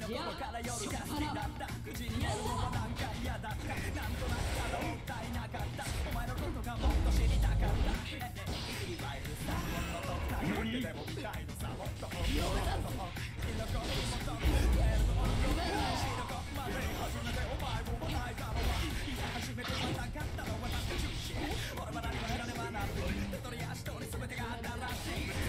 の頃から夜が好きだった口にやるのもなんか嫌だったなんとなくただいなかったお前のことがもっと知りたかったいわゆるさもっとでも見たいのさもっともっともとキノコもとくウェルドもしのまで初めてお前もまないだいざ初めてまたかったのは私中心俺は何も知らねばなる手取り足取り全てが新しい